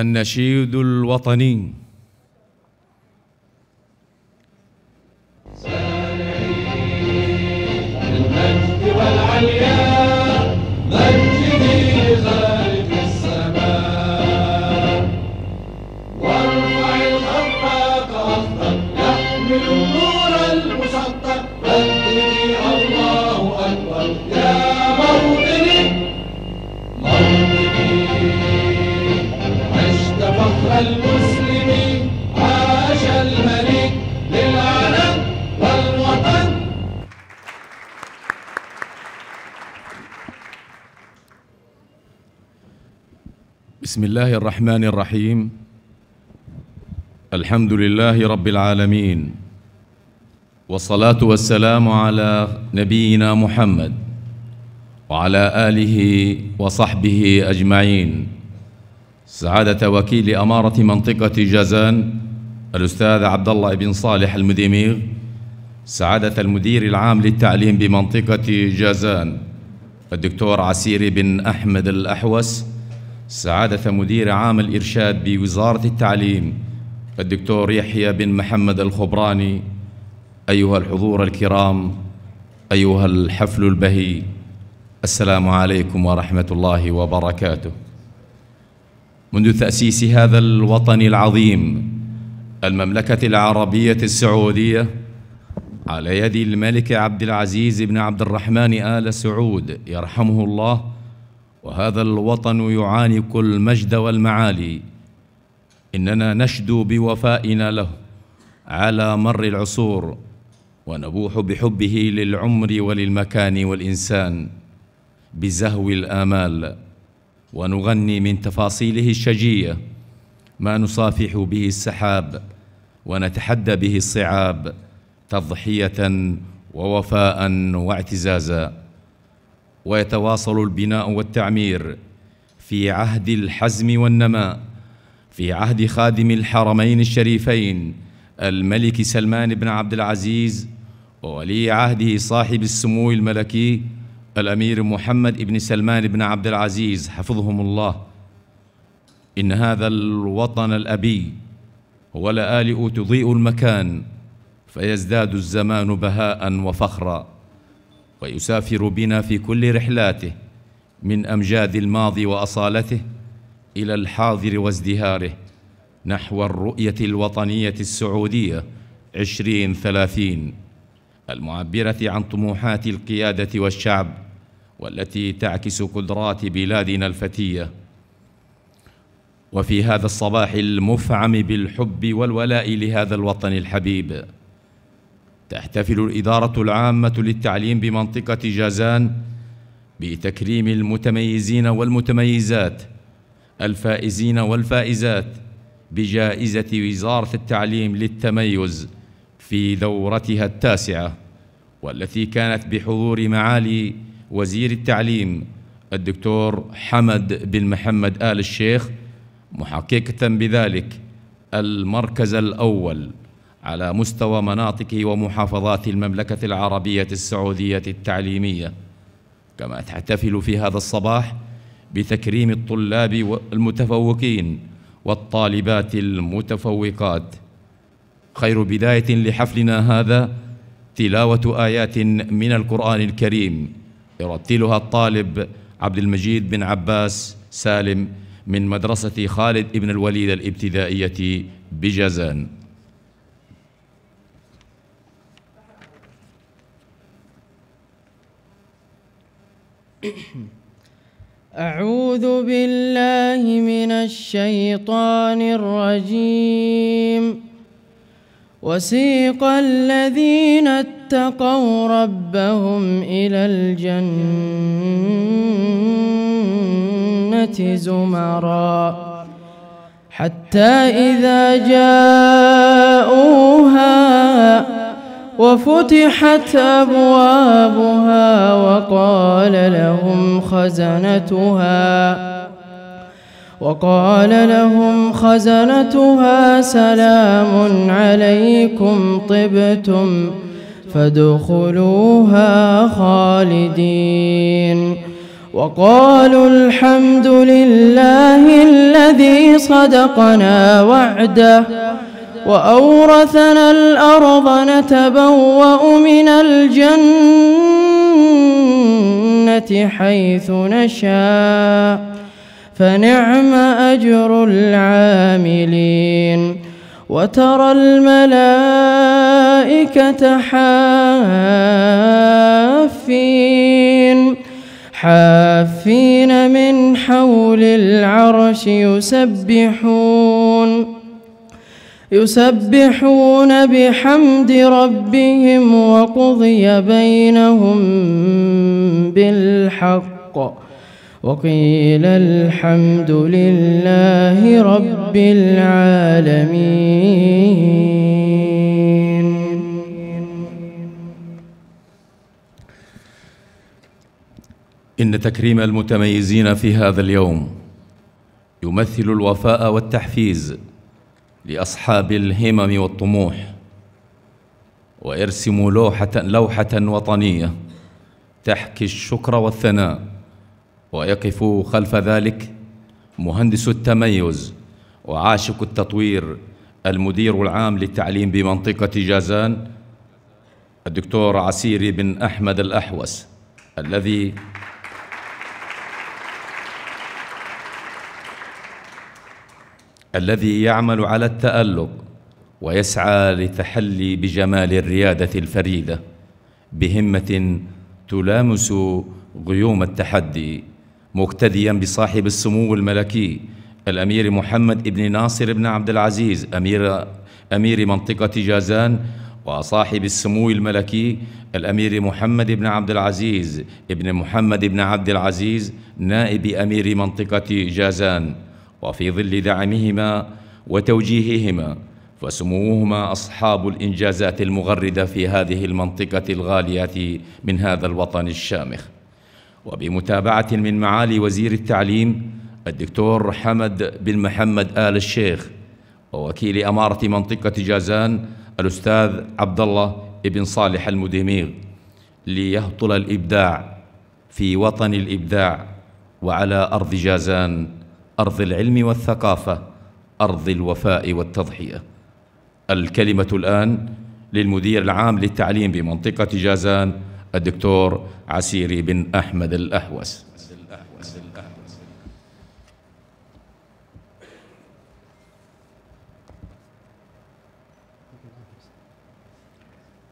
النشيد الوطني. بسم الله الرحمن الرحيم. الحمد لله رب العالمين. والصلاة والسلام على نبينا محمد وعلى آله وصحبه أجمعين. سعادة وكيل أمارة منطقة جازان الأستاذ عبد الله بن صالح المديمير سعادة المدير العام للتعليم بمنطقة جازان الدكتور عسيري بن أحمد الأحوس سعادة مدير عام الإرشاد بوزارة التعليم الدكتور يحيى بن محمد الخبراني. أيها الحضور الكرام أيها الحفل البهي السلام عليكم ورحمة الله وبركاته. منذ تأسيس هذا الوطن العظيم المملكة العربية السعودية على يد الملك عبد العزيز بن عبد الرحمن آل سعود يرحمه الله وهذا الوطن يعاني كل المجد والمعالي. إننا نشدو بوفائنا له على مر العصور ونبوح بحبه للعمر وللمكان والإنسان بزهو الآمال. ونغني من تفاصيله الشجية ما نصافح به السحاب ونتحدى به الصعاب تضحية ووفاء واعتزازا. ويتواصل البناء والتعمير في عهد الحزم والنماء في عهد خادم الحرمين الشريفين الملك سلمان بن عبد العزيز وولي عهده صاحب السمو الملكي الأمير محمد بن سلمان بن عبد العزيز. حفظهم الله. إن هذا الوطن الأبي هو لآلئ تضيء المكان فيزداد الزمان بهاء وفخرا. ويسافر بنا في كل رحلاته من أمجاد الماضي وأصالته إلى الحاضر وازدهاره نحو الرؤية الوطنية السعودية عشرين ثلاثين. المعبرة عن طموحات القيادة والشعب والتي تعكس قدرات بلادنا الفتية. وفي هذا الصباح المفعم بالحب والولاء لهذا الوطن الحبيب. تحتفل الإدارة العامة للتعليم بمنطقة جازان بتكريم المتميزين والمتميزات الفائزين والفائزات بجائزة وزارة التعليم للتميز في دورتها التاسعة والتي كانت بحضور معالي وزير التعليم الدكتور حمد بن محمد آل الشيخ محققة بذلك المركز الأول. على مستوى مناطق ومحافظات المملكة العربية السعودية التعليمية. كما تحتفل في هذا الصباح بتكريم الطلاب المتفوقين والطالبات المتفوقات. خير بداية لحفلنا هذا تلاوة آيات من القرآن الكريم يرتلها الطالب عبد المجيد بن عباس سالم من مدرسة خالد ابن الوليد الابتدائية بجازان. أعوذ بالله من الشيطان الرجيم. وسيق الذين اتقوا ربهم إلى الجنة زمرًا. حتى إذا جاءوها وفتحت أبوابها وقال لهم خزنتها وقال لهم خزنتها سلام عليكم طبتم فادخلوها خالدين. وقالوا الحمد لله الذي صدقنا وعده وأورثنا الأرض نتبوأ من الجنة حيث نشاء فنعم أجر العاملين. وترى الملائكة حافين حافين من حول العرش يسبحون. يسبحون بحمد ربهم وقضي بينهم بالحق وقيل الحمد لله رب العالمين. إن تكريم المتميزين في هذا اليوم يمثل الوفاء والتحفيز. لأصحاب الهمم والطموح ويرسم لوحة, لوحة وطنية تحكي الشكر والثناء ويقف خلف ذلك مهندس التميز وعاشق التطوير المدير العام للتعليم بمنطقة جازان الدكتور عسيري بن أحمد الأحوس الذي الذي يعمل على التألق ويسعى لتحلي بجمال الريادة الفريدة بهمة تلامس غيوم التحدي مقتديا بصاحب السمو الملكي الأمير محمد بن ناصر بن عبد العزيز أمير أمير منطقة جازان وصاحب السمو الملكي الأمير محمد بن عبد العزيز ابن محمد بن عبد العزيز نائب أمير منطقة جازان. وفي ظل دعمهما وتوجيههما فسموهما أصحاب الإنجازات المغردة في هذه المنطقة الغالية من هذا الوطن الشامخ. وبمتابعة من معالي وزير التعليم الدكتور حمد بن محمد آل الشيخ ووكيل أمارة منطقة جازان الأستاذ عبد الله بن صالح المديميغ ليهطل الإبداع في وطن الإبداع وعلى أرض جازان أرض العلم والثقافة أرض الوفاء والتضحية. الكلمة الآن للمدير العام للتعليم بمنطقة جازان الدكتور عسيري بن أحمد الأحوس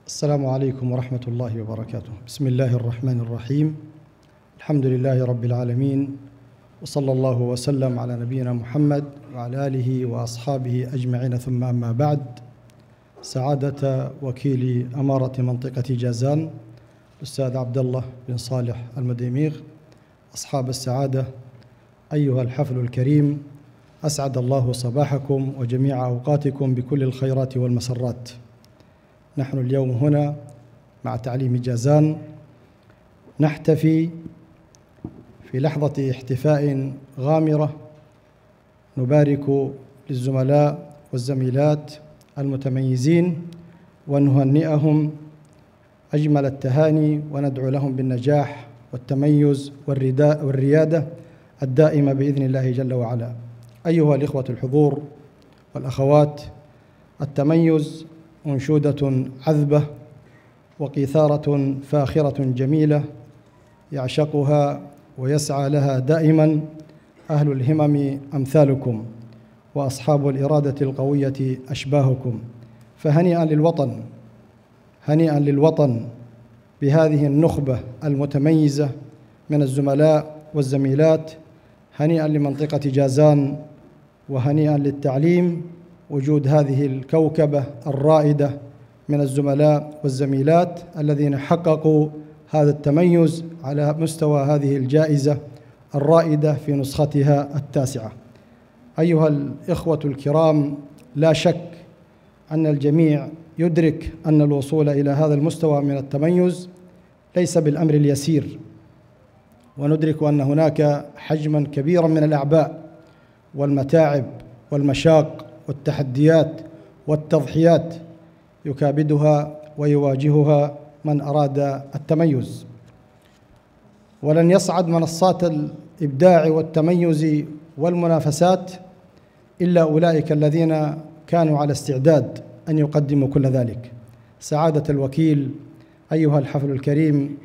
السلام عليكم ورحمة الله وبركاته. بسم الله الرحمن الرحيم. الحمد لله رب العالمين. وصلى الله وسلم على نبينا محمد وعلى آله وأصحابه أجمعين. ثم أما بعد سعادة وكيل أمارة منطقة جازان الأستاذ عبد الله بن صالح المديميغ أصحاب السعادة أيها الحفل الكريم أسعد الله صباحكم وجميع أوقاتكم بكل الخيرات والمسرات. نحن اليوم هنا مع تعليم جازان نحتفي في لحظة احتفاء غامرة نبارك للزملاء والزميلات المتميزين ونهنئهم أجمل التهاني وندعو لهم بالنجاح والتميز والريادة الدائمة بإذن الله جل وعلا. أيها الإخوة الحضور والأخوات التميز أنشودة عذبة وقيثارة فاخرة جميلة يعشقها ويسعى لها دائما أهل الهمم أمثالكم وأصحاب الإرادة القوية أشباهكم. فهنيئا للوطن هنيئا للوطن بهذه النخبة المتميزة من الزملاء والزميلات هنيئا لمنطقة جازان وهنيئا للتعليم وجود هذه الكوكبة الرائدة من الزملاء والزميلات الذين حققوا هذا التميز على مستوى هذه الجائزة الرائدة في نسختها التاسعة. أيها الإخوة الكرام لا شك أن الجميع يدرك أن الوصول إلى هذا المستوى من التميز ليس بالأمر اليسير. وندرك أن هناك حجما كبيرا من الأعباء والمتاعب والمشاق والتحديات والتضحيات يكابدها ويواجهها من أراد التميز. ولن يصعد منصات الإبداع والتميز والمنافسات إلا أولئك الذين كانوا على استعداد أن يقدموا كل ذلك. سعادة الوكيل أيها الحفل الكريم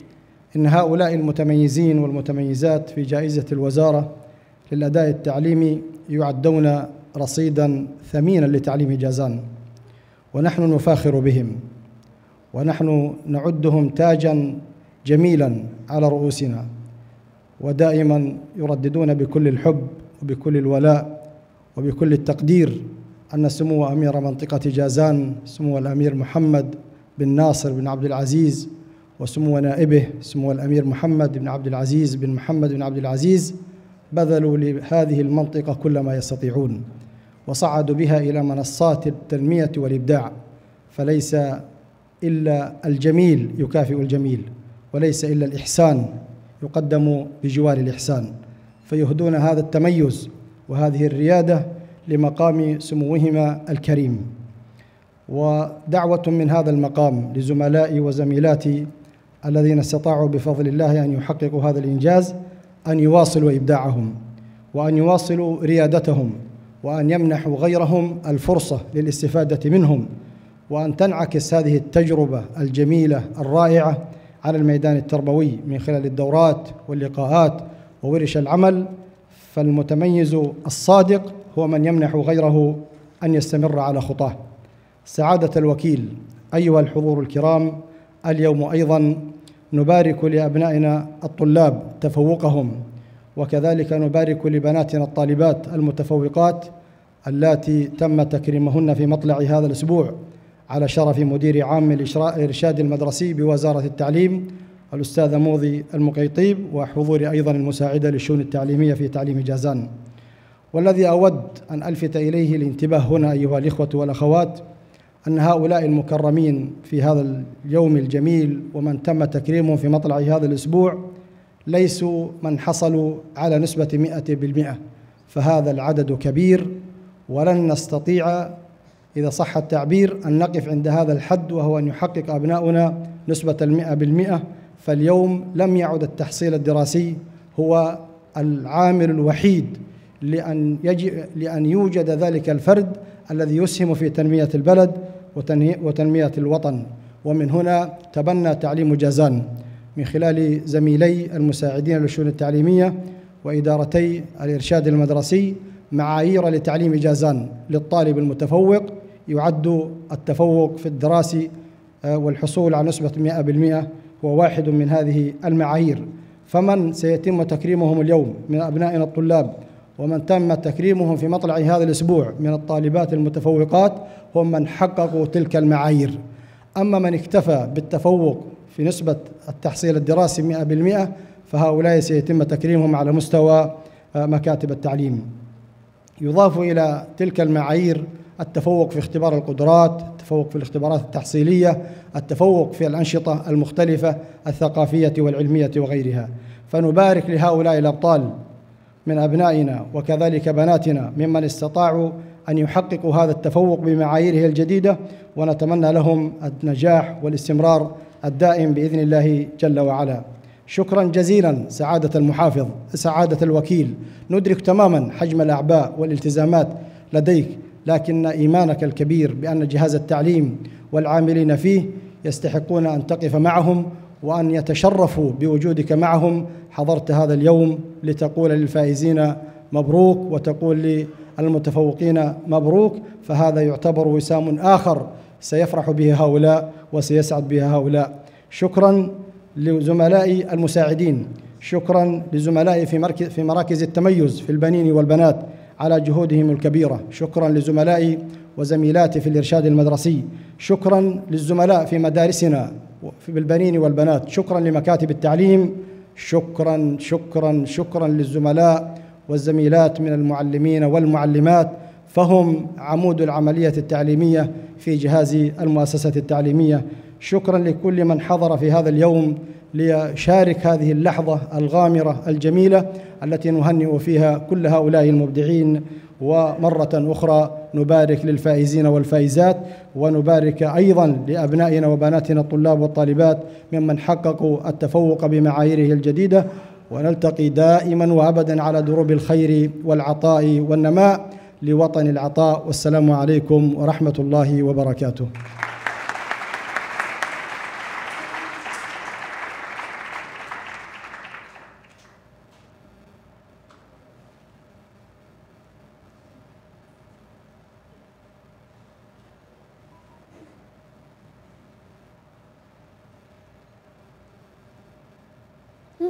إن هؤلاء المتميزين والمتميزات في جائزة الوزارة للأداء التعليمي يعدون رصيدا ثمينا لتعليم جازان ونحن نفاخر بهم. ونحن نعدهم تاجا جميلا على رؤوسنا ودائما يرددون بكل الحب وبكل الولاء وبكل التقدير أن سمو أمير منطقة جازان سمو الأمير محمد بن ناصر بن عبد العزيز وسمو نائبه سمو الأمير محمد بن عبد العزيز بن محمد بن عبد العزيز بذلوا لهذه المنطقة كل ما يستطيعون وصعدوا بها إلى منصات التنمية والإبداع فليس إلا الجميل يكافئ الجميل وليس إلا الإحسان يقدم بجوار الإحسان. فيهدون هذا التميز وهذه الريادة لمقام سموهما الكريم. ودعوة من هذا المقام لزملائي وزميلاتي الذين استطاعوا بفضل الله أن يحققوا هذا الإنجاز أن يواصلوا إبداعهم وأن يواصلوا ريادتهم وأن يمنحوا غيرهم الفرصة للاستفادة منهم. وأن تنعكس هذه التجربة الجميلة الرائعة على الميدان التربوي من خلال الدورات واللقاءات وورش العمل. فالمتميز الصادق هو من يمنح غيره أن يستمر على خطاه. سعادة الوكيل أيها الحضور الكرام اليوم أيضا نبارك لأبنائنا الطلاب تفوقهم وكذلك نبارك لبناتنا الطالبات المتفوقات اللاتي تم تكريمهن في مطلع هذا الأسبوع. على شرف مدير عام الإرشاد المدرسي بوزارة التعليم الأستاذ موضي المقيطيب وحضور أيضا المساعدة للشؤون التعليمية في تعليم جازان. والذي أود أن ألفت إليه الانتباه هنا أيها الإخوة والأخوات أن هؤلاء المكرمين في هذا اليوم الجميل ومن تم تكريمهم في مطلع هذا الأسبوع ليسوا من حصلوا على نسبة مئة بالمئة فهذا العدد كبير ولن نستطيع إذا صح التعبير أن نقف عند هذا الحد وهو أن يحقق أبناؤنا نسبة المئة بالمئة. فاليوم لم يعد التحصيل الدراسي هو العامل الوحيد لأن, يجي لأن يوجد ذلك الفرد الذي يسهم في تنمية البلد وتنمية الوطن. ومن هنا تبنى تعليم جازان. من خلال زميلي المساعدين للشؤون التعليمية وإدارتي الإرشاد المدرسي معايير لتعليم جازان للطالب المتفوق يعد التفوق في الدراسي آه، والحصول على نسبة 100% هو واحد من هذه المعايير. فمن سيتم تكريمهم اليوم من أبنائنا الطلاب ومن تم تكريمهم في مطلع هذا الأسبوع من الطالبات المتفوقات هم من حققوا تلك المعايير. أما من اكتفى بالتفوق في نسبة التحصيل الدراسي 100% فهؤلاء سيتم تكريمهم على مستوى آه، مكاتب التعليم. يضاف إلى تلك المعايير التفوق في اختبار القدرات التفوق في الاختبارات التحصيلية التفوق في الأنشطة المختلفة الثقافية والعلمية وغيرها. فنبارك لهؤلاء الأبطال من أبنائنا وكذلك بناتنا ممن استطاعوا أن يحققوا هذا التفوق بمعاييره الجديدة ونتمنى لهم النجاح والاستمرار الدائم بإذن الله جل وعلا. شكرا جزيلا سعادة المحافظ سعادة الوكيل. ندرك تماما حجم الأعباء والالتزامات لديك. لكن إيمانك الكبير بأن جهاز التعليم والعاملين فيه يستحقون أن تقف معهم وأن يتشرفوا بوجودك معهم. حضرت هذا اليوم لتقول للفائزين مبروك وتقول للمتفوقين مبروك فهذا يعتبر وسام آخر سيفرح به هؤلاء وسيسعد به هؤلاء. شكرا لزملائي المساعدين شكرا لزملائي في مركز في مراكز التميز في البنين والبنات. على جهودهم الكبيرة. شكرا لزملائي وزميلاتي في الإرشاد المدرسي. شكرا للزملاء في مدارسنا في البنين والبنات. شكرا لمكاتب التعليم. شكرا شكرا شكرا للزملاء والزميلات من المعلمين والمعلمات. فهم عمود العملية التعليمية في جهاز المؤسسة التعليمية. شكرا لكل من حضر في هذا اليوم. ليشارك هذه اللحظة الغامرة الجميلة التي نهنئ فيها كل هؤلاء المبدعين ومرة أخرى نبارك للفائزين والفائزات ونبارك أيضا لأبنائنا وبناتنا الطلاب والطالبات ممن حققوا التفوق بمعاييره الجديدة. ونلتقي دائما وأبدا على دروب الخير والعطاء والنماء لوطن العطاء. والسلام عليكم ورحمة الله وبركاته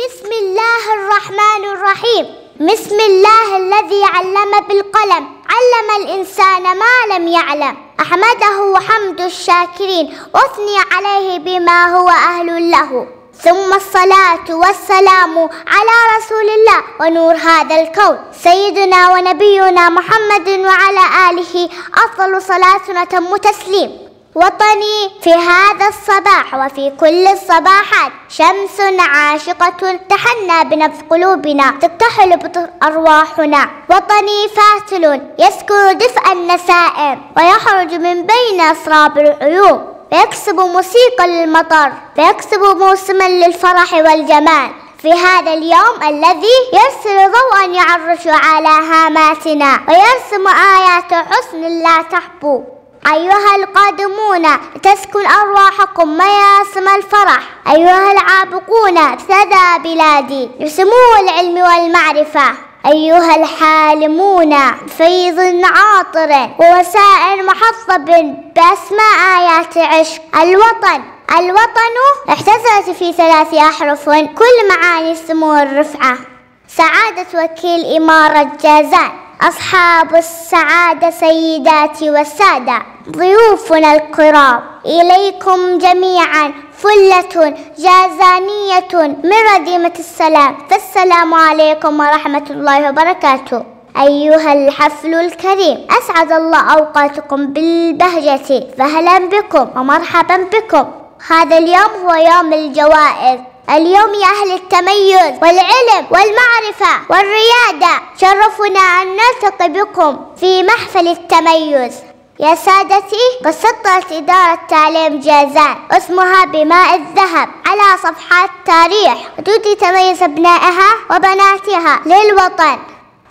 بسم الله الرحمن الرحيم بسم الله الذي علم بالقلم علم الإنسان ما لم يعلم. أحمده حمد الشاكرين وأثني عليه بما هو أهل له. ثم الصلاة والسلام على رسول الله ونور هذا الكون. سيدنا ونبينا محمد وعلى آله أفضل صلاة وتم تسليم. وطني في هذا الصباح وفي كل الصباحات شمس عاشقة تحنى بنبض قلوبنا تكتحل أرواحنا. وطني فاتل يسكن دفء النسائم ويخرج من بين أسراب العيون فيكسب موسيقى للمطر فيكسب موسما للفرح والجمال. في هذا اليوم الذي يرسل ضوءا يعرش على هاماتنا ويرسم آيات حسن لا تحبو. أيها القادمون تسكن أرواحكم مياسم الفرح. أيها العابقون ابتدى بلادي. لسمو العلم والمعرفة. أيها الحالمون فيض عاطر ووسائل محصب بأسماء آيات عشق. الوطن الوطن احتزت في ثلاث أحرف كل معاني السمو والرفعة. سعادة وكيل إمارة جازان أصحاب السعادة سيداتي والسادة ضيوفنا الكرام. إليكم جميعا فلة جازانية من رديمة السلام. فالسلام عليكم ورحمة الله وبركاته. أيها الحفل الكريم أسعد الله أوقاتكم بالبهجة. فهلا بكم ومرحبا بكم. هذا اليوم هو يوم الجوائز اليوم يا أهل التميز والعلم والمعرفة والريادة شرفنا أن نلتقي بكم في محفل التميز. يا سادتي سطرت إدارة تعليم جازان اسمها بماء الذهب على صفحات تاريخ حدود تميز أبنائها وبناتها للوطن.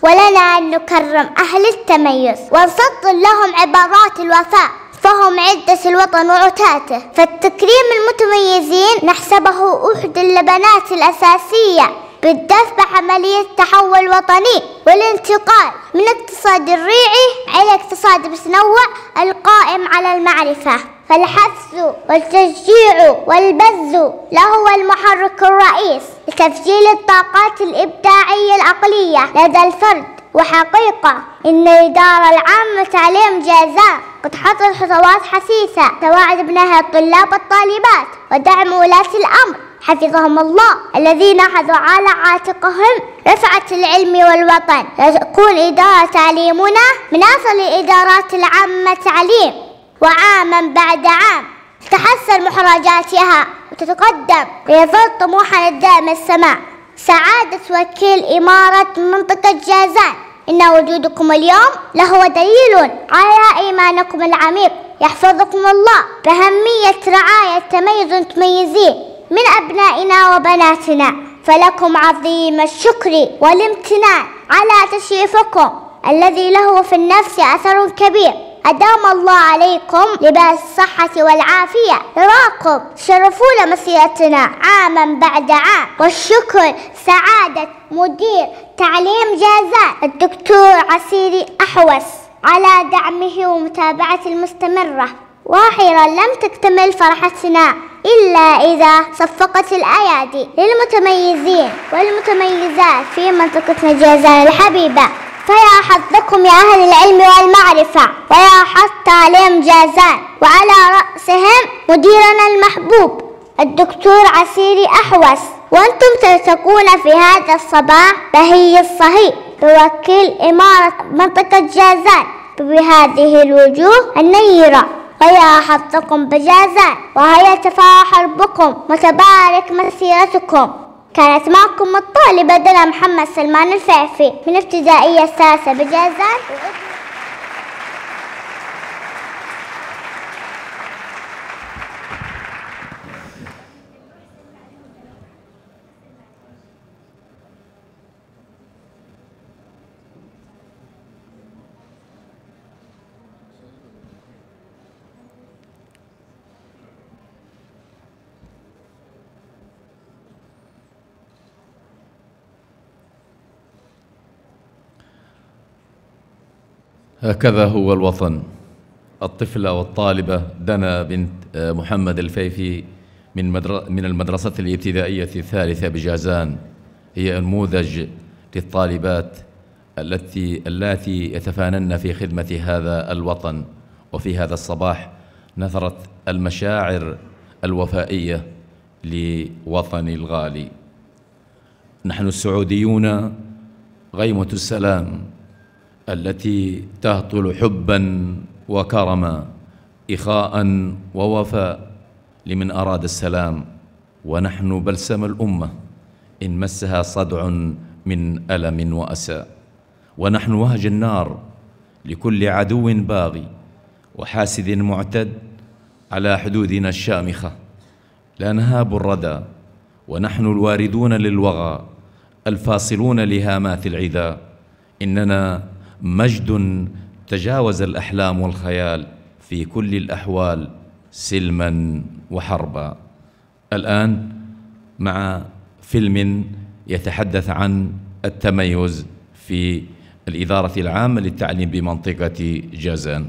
ولنا أن نكرم أهل التميز ونسطر لهم عبارات الوفاء. فهم عدة الوطن وعتاته فالتكريم المتميزين نحسبه أحد اللبنات الأساسية بالدفع بعملية التحول الوطني والانتقال من اقتصاد الريعي إلى اقتصاد متنوع القائم على المعرفة. فالحث والتشجيع والبذ له المحرك الرئيس لتفجير الطاقات الإبداعية العقلية. لدى الفرد وحقيقة إن الإدارة العامة لتعليم جازان حطت خطوات حثيثة توعد ابنها الطلاب والطالبات ودعم ولاة الأمر. حفظهم الله الذين أخذوا على عاتقهم. رفعة العلم والوطن. لتكون إدارة تعليمنا من أصل الإدارات العامة تعليم. وعاما بعد عام تحسن محرجاتها وتتقدم. ليظل طموحنا الدائم السماء. سعادة وكيل إمارة منطقة جازان. إن وجودكم اليوم له دليل على إيمانكم العميق يحفظكم الله بأهمية رعاية تميز متميزين من أبنائنا وبناتنا. فلكم عظيم الشكر والامتنان على تشريفكم الذي له في النفس أثر كبير. أدام الله عليكم لباس الصحة والعافية. نراكم تشرفون مسيرتنا عاما بعد عام. والشكر سعادة مدير تعليم جازان الدكتور عسيري أحوس على دعمه ومتابعة المستمرة. وأخيرا لم تكتمل فرحتنا إلا إذا صفقت الأيادي للمتميزين والمتميزات في منطقة جازان الحبيبة. فيا حظكم يا أهل العلم والمعرفة. ويا حظ تعليم جازان وعلى رأسهم مديرنا المحبوب الدكتور عسيري أحوس. وأنتم تلتقون في هذا الصباح بهي الصهيب. بوكيل إمارة منطقة جازان بهذه الوجوه النيرة. ويا حظكم بجازان وهيا تفاحر بكم وتبارك مسيرتكم. كانت معكم الطالبة دنا محمد سلمان الفعفي من ابتدائية الساسة بجازان. هكذا هو الوطن. الطفلة والطالبة دنا بنت آه، محمد الفيفي من من المدرسة الابتدائية الثالثة بجازان. هي نموذج للطالبات التي اللاتي يتفانن في خدمة هذا الوطن. وفي هذا الصباح نثرت المشاعر الوفائية لوطني الغالي. نحن السعوديون غيمة السلام. التي تهطل حبا وكرما إخاء ووفاء لمن أراد السلام. ونحن بلسم الأمة إن مسها صدع من ألم وأسى ونحن وهج النار لكل عدو باغي وحاسد معتد على حدودنا الشامخة. لا نهاب الردى ونحن الواردون للوغى الفاصلون لهامات العدا إننا مجد تجاوز الأحلام والخيال في كل الأحوال سلما وحربا. الآن مع فيلم يتحدث عن التميز في الإدارة العامة للتعليم بمنطقة جازان.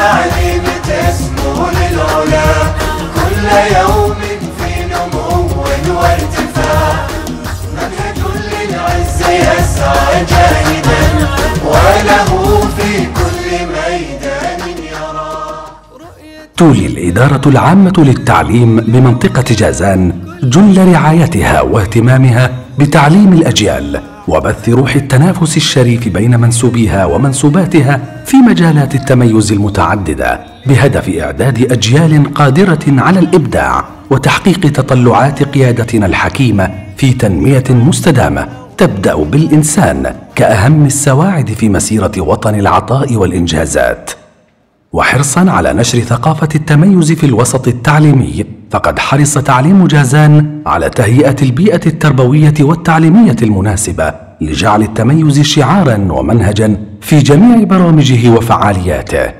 التعليم تسمو للعلا. كل يوم في نمو وارتفاع. منهج للعز يسعى جاهدا. وله في كل ميدان يرى. تولي الإدارة العامة للتعليم بمنطقة جازان جل رعايتها واهتمامها بتعليم الأجيال. وبث روح التنافس الشريف بين منسوبيها ومنسوباتها في مجالات التميز المتعددة بهدف إعداد أجيال قادرة على الإبداع وتحقيق تطلعات قيادتنا الحكيمة في تنمية مستدامة تبدأ بالإنسان كأهم السواعد في مسيرة وطن العطاء والإنجازات. وحرصا على نشر ثقافة التميز في الوسط التعليمي فقد حرص تعليم جازان على تهيئة البيئة التربوية والتعليمية المناسبة لجعل التميز شعارا ومنهجا في جميع برامجه وفعالياته.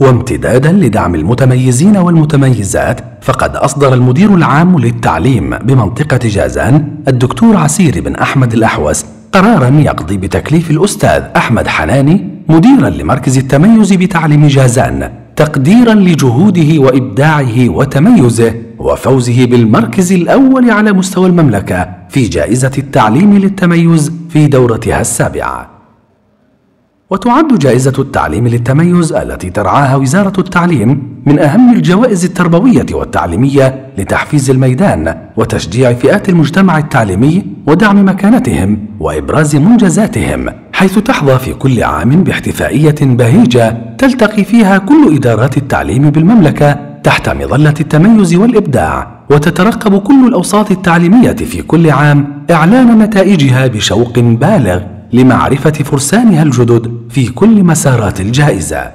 وامتدادا لدعم المتميزين والمتميزات فقد أصدر المدير العام للتعليم بمنطقة جازان الدكتور عسير بن أحمد الأحوس قرارا يقضي بتكليف الأستاذ أحمد حناني مديرا لمركز التميز بتعليم جازان تقديرا لجهوده وإبداعه وتميزه وفوزه بالمركز الأول على مستوى المملكة في جائزة التعليم للتميز في دورتها السابعة. وتعد جائزة التعليم للتميز التي ترعاها وزارة التعليم من أهم الجوائز التربوية والتعليمية لتحفيز الميدان وتشجيع فئات المجتمع التعليمي ودعم مكانتهم وإبراز منجزاتهم حيث تحظى في كل عام باحتفائية بهيجة تلتقي فيها كل إدارات التعليم بالمملكة تحت مظلة التميز والإبداع وتترقب كل الأوساط التعليمية في كل عام إعلان نتائجها بشوق بالغ لمعرفة فرسانها الجدد في كل مسارات الجائزة.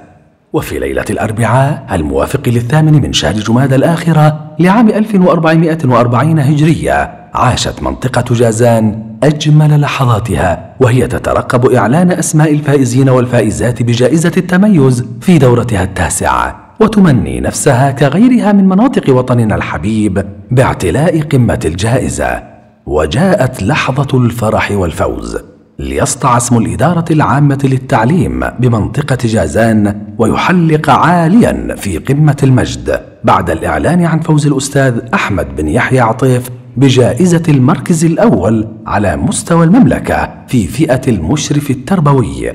وفي ليلة الأربعاء الموافق للثامن من شهر جماد الآخرة لعام 1440 هجرية عاشت منطقة جازان أجمل لحظاتها وهي تترقب إعلان أسماء الفائزين والفائزات بجائزة التميز في دورتها التاسعة. وتمني نفسها كغيرها من مناطق وطننا الحبيب باعتلاء قمة الجائزة. وجاءت لحظة الفرح والفوز ليسطع اسم الإدارة العامة للتعليم بمنطقة جازان ويحلق عاليا في قمة المجد بعد الإعلان عن فوز الأستاذ أحمد بن يحيى عطيف بجائزة المركز الأول على مستوى المملكة في فئة المشرف التربوي.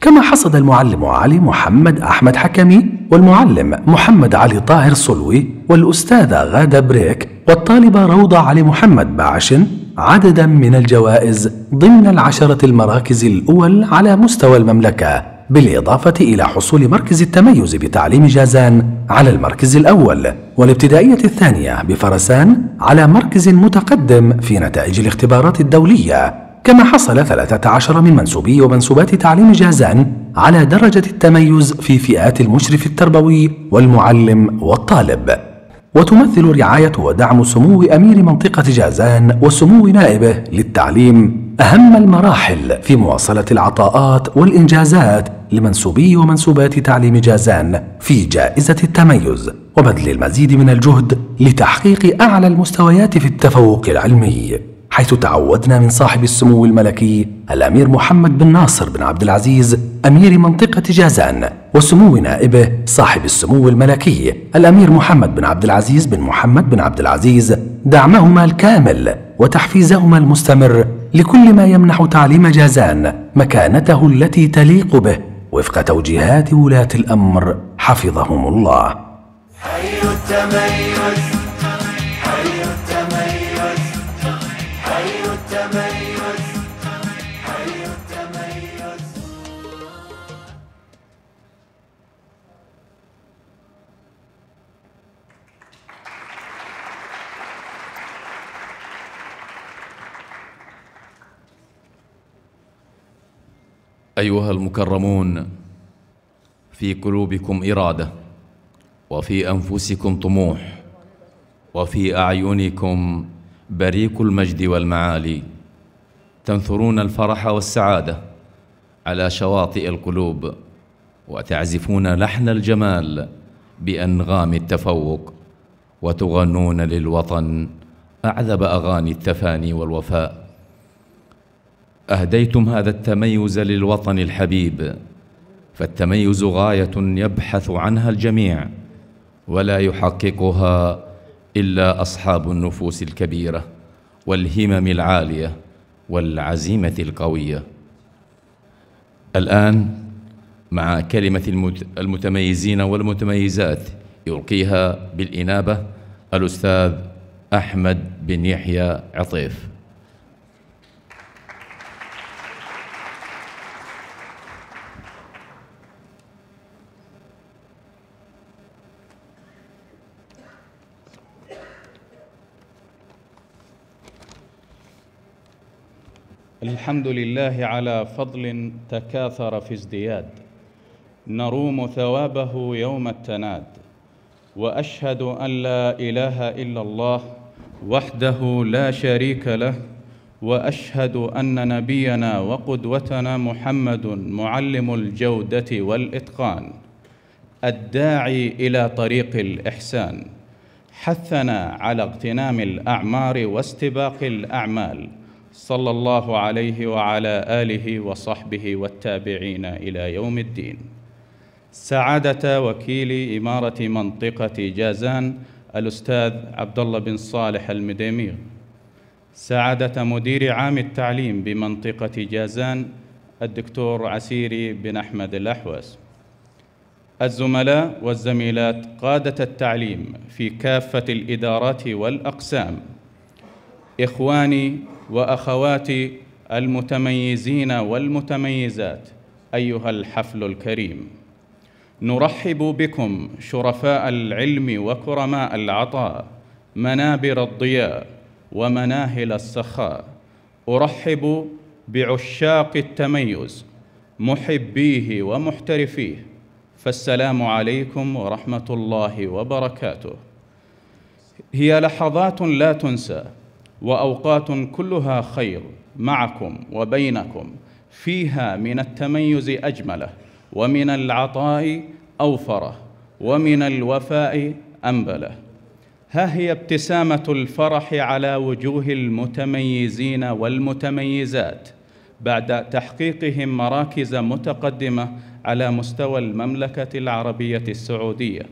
كما حصد المعلم علي محمد أحمد حكمي والمعلم محمد علي طاهر صلوي والأستاذة غادة بريك والطالبة روضة علي محمد باعش عددا من الجوائز ضمن العشرة المراكز الأول على مستوى المملكة بالإضافة إلى حصول مركز التميز بتعليم جازان على المركز الأول والابتدائية الثانية بفرسان على مركز متقدم في نتائج الاختبارات الدولية. كما حصل 13 من منسوبي ومنسوبات تعليم جازان على درجة التميز في فئات المشرف التربوي والمعلم والطالب. وتمثل رعاية ودعم سمو أمير منطقة جازان وسمو نائبه للتعليم أهم المراحل في مواصلة العطاءات والإنجازات لمنسوبي ومنسوبات تعليم جازان في جائزة التميز. وبذل المزيد من الجهد لتحقيق أعلى المستويات في التفوق العلمي. حيث تعودنا من صاحب السمو الملكي الأمير محمد بن ناصر بن عبد العزيز أمير منطقة جازان وسمو نائبه صاحب السمو الملكي الأمير محمد بن عبد العزيز بن محمد بن عبد العزيز. دعمهما الكامل وتحفيزهما المستمر لكل ما يمنح تعليم جازان مكانته التي تليق به وفق توجيهات ولاة الأمر. حفظهم الله. حي التميز. أيها المكرمون في قلوبكم إرادة وفي أنفسكم طموح وفي أعينكم بريق المجد والمعالي. تنثرون الفرح والسعادة على شواطئ القلوب وتعزفون لحن الجمال بأنغام التفوق وتغنون للوطن أعذب أغاني التفاني والوفاء. أهديتم هذا التميز للوطن الحبيب فالتميز غاية يبحث عنها الجميع ولا يحققها إلا أصحاب النفوس الكبيرة والهمم العالية والعزيمة القوية. الآن مع كلمة المت- المتميزين والمتميزات يلقيها بالإنابة الأستاذ أحمد بن يحيى عطيف. الحمد لله على فضل تكاثر في ازدياد. نروم ثوابه يوم التناد. وأشهد أن لا إله إلا الله وحده لا شريك له. وأشهد أن نبينا وقدوتنا محمد معلم الجودة والإتقان. الداعي إلى طريق الإحسان. حثنا على اغتنام الأعمار واستباق الأعمال. صلى الله عليه وعلى آله وصحبه والتابعين إلى يوم الدين. سعادة وكيل إمارة منطقة جازان الأستاذ عبد الله بن صالح المديمير سعادة مدير عام التعليم بمنطقة جازان الدكتور عسيري بن أحمد الأحوس. الزملاء والزميلات قادة التعليم في كافة الإدارات والأقسام. إخواني وأخواتي المتميزين والمتميزات أيها الحفل الكريم. نرحب بكم شرفاء العلم وكرماء العطاء منابر الضياء ومناهل السخاء. أرحب بعشاق التميز محبيه ومحترفيه. فالسلام عليكم ورحمة الله وبركاته. هي لحظات لا تنسى وأوقات كلها خير معكم وبينكم فيها من التميز أجمله ومن العطاء أوفره ومن الوفاء أنبله. ها هي ابتسامة الفرح على وجوه المتميزين والمتميزات بعد تحقيقهم مراكز متقدمة على مستوى المملكة العربية السعودية.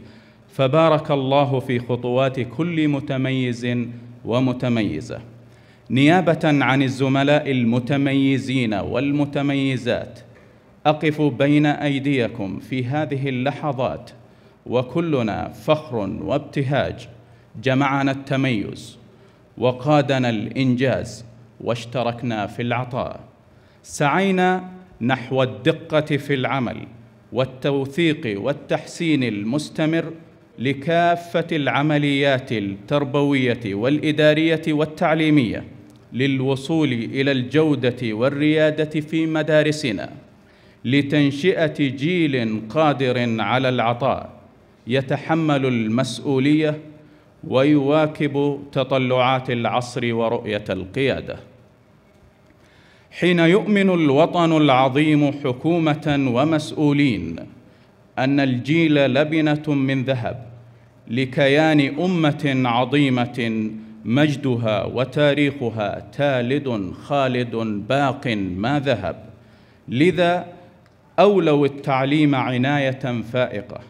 فبارك الله في خطوات كل متميز ومتميزة. نيابة عن الزملاء المتميزين والمتميزات. اقف بين أيديكم في هذه اللحظات وكلنا فخر وابتهاج. جمعنا التميز وقادنا الإنجاز واشتركنا في العطاء. سعينا نحو الدقة في العمل والتوثيق والتحسين المستمر لكافة العمليات التربوية والإدارية والتعليمية للوصول إلى الجودة والريادة في مدارسنا لتنشئة جيل قادر على العطاء يتحمل المسؤولية ويواكب تطلعات العصر ورؤية القيادة. حين يؤمن الوطن العظيم حكومة ومسؤولين أن الجيل لبنة من ذهب لكيان أمة عظيمة مجدها وتاريخها تالد خالد باق ما ذهب. لذا أولوا التعليم عناية فائقة.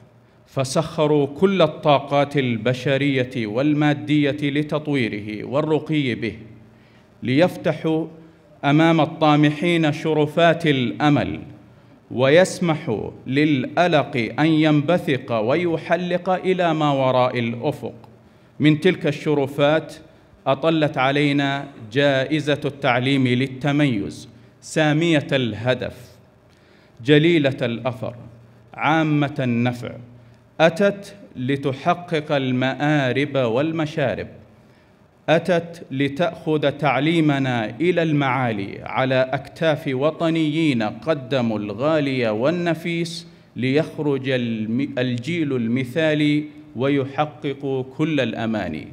فسخروا كل الطاقات البشرية والمادية لتطويره والرقي به ليفتحوا أمام الطامحين شرفات الأمل ويسمح للألق أن ينبثق ويحلق إلى ما وراء الأفق. من تلك الشرفات أطلت علينا جائزة التعليم للتميز سامية الهدف جليلة الأثر عامة النفع أتت لتحقق المآرب والمشارب. أتت لتأخذ تعليمنا إلى المعالي على أكتاف وطنيين قدموا الغالي والنفيس ليخرج الجيل المثالي ويحقق كل الاماني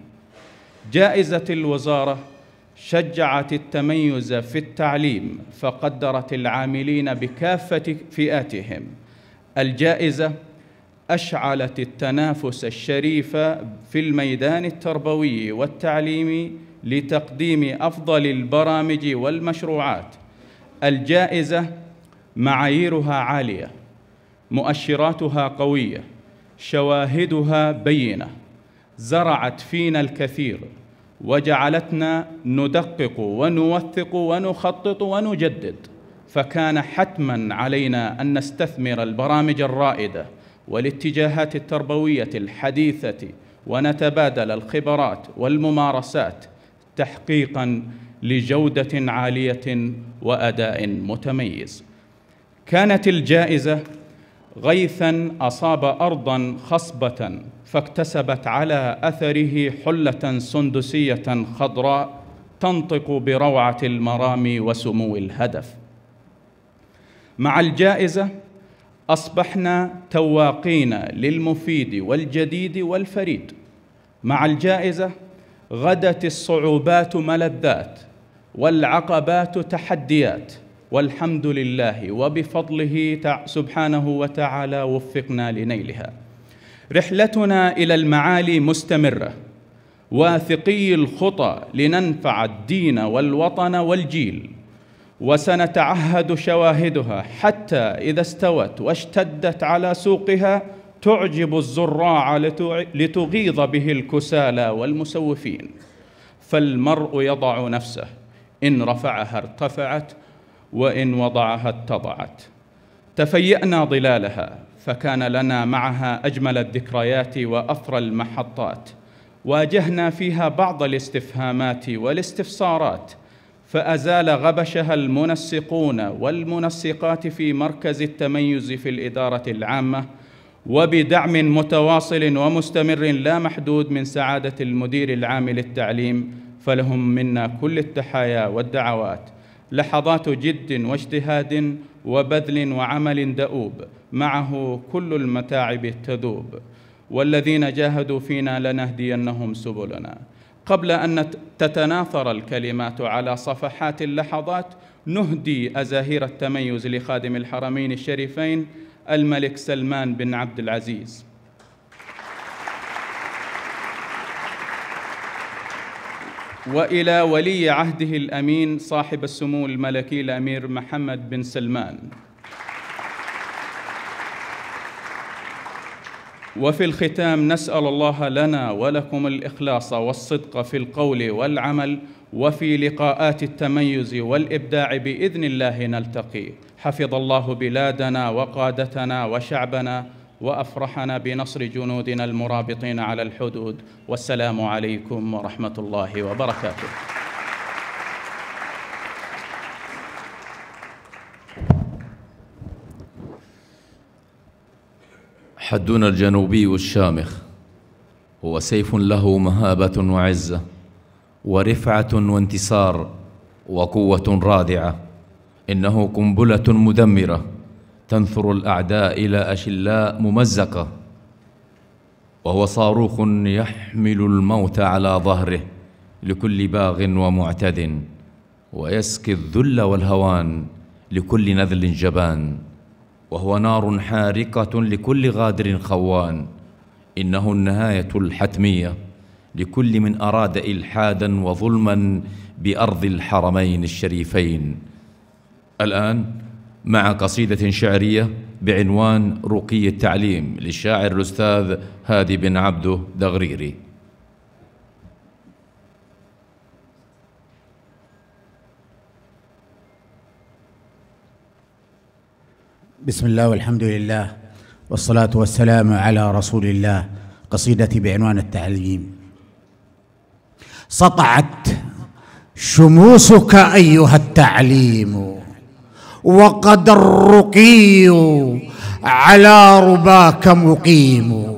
جائزة الوزارة شجعت التميز في التعليم فقدرت العاملين بكافة فئاتهم. الجائزة أشعلت التنافس الشريف في الميدان التربوي والتعليمي لتقديم أفضل البرامج والمشروعات. الجائزة معاييرها عالية مؤشراتها قوية شواهدها بينة. زرعت فينا الكثير وجعلتنا ندقق ونوثق ونخطط ونجدد. فكان حتما علينا أن نستثمر البرامج الرائدة. والاتجاهات التربوية الحديثة ونتبادل الخبرات والممارسات تحقيقا لجودة عالية وأداء متميز. كانت الجائزة غيثا أصاب ارضا خصبة فاكتسبت على أثره حلة سندسية خضراء تنطق بروعة المرام وسمو الهدف. مع الجائزة أصبحنا تواقين للمفيد والجديد والفريد. مع الجائزة غدت الصعوبات ملذات والعقبات تحديات والحمد لله وبفضله سبحانه وتعالى وفقنا لنيلها. رحلتنا إلى المعالي مستمرة. واثقي الخطى لننفع الدين والوطن والجيل. وسنتعهد شواهدها حتى إذا استوت واشتدت على سوقها تعجب الزراع لتغيظ به الكسالى والمسوفين. فالمرء يضع نفسه إن رفعها ارتفعت وإن وضعها اتضعت. تفيأنا ظلالها فكان لنا معها أجمل الذكريات واثرى المحطات. واجهنا فيها بعض الاستفهامات والاستفسارات فأزال غبشها المنسقون والمنسقات في مركز التميز في الإدارة العامة وبدعم متواصل ومستمر لا محدود من سعادة المدير العام للتعليم فلهم منا كل التحايا والدعوات. لحظات جد واجتهاد وبذل وعمل دؤوب معه كل المتاعب تذوب. والذين جاهدوا فينا لنهدينهم سبلنا. قبل أن تتناثر الكلمات على صفحات اللحظات نهدي أزاهير التميز لخادم الحرمين الشريفين الملك سلمان بن عبد العزيز. وإلى ولي عهده الأمين صاحب السمو الملكي الأمير محمد بن سلمان. وفي الختام نسأل الله لنا ولكم الإخلاص والصدق في القول والعمل وفي لقاءات التميز والإبداع بإذن الله نلتقي. حفظ الله بلادنا وقادتنا وشعبنا وأفرحنا بنصر جنودنا المرابطين على الحدود. والسلام عليكم ورحمة الله وبركاته. حدنا الجنوبي الشامخ هو سيف له مهابة وعزة ورفعة وانتصار وقوة رادعة. إنه قنبلة مدمرة تنثر الأعداء إلى أشلاء ممزقة. وهو صاروخ يحمل الموت على ظهره لكل باغ ومعتد ويسكي الذل والهوان لكل نذل جبان. وهو نار حارقة لكل غادر خوان. إنه النهاية الحتمية لكل من أراد إلحادا وظلما بأرض الحرمين الشريفين. الآن مع قصيدة شعرية بعنوان رقي التعليم للشاعر الأستاذ هادي بن عبده دغريري. بسم الله والحمد لله والصلاة والسلام على رسول الله قصيدتي بعنوان التعليم سطعت شموسك أيها التعليم وقد الرقي على رباك مقيم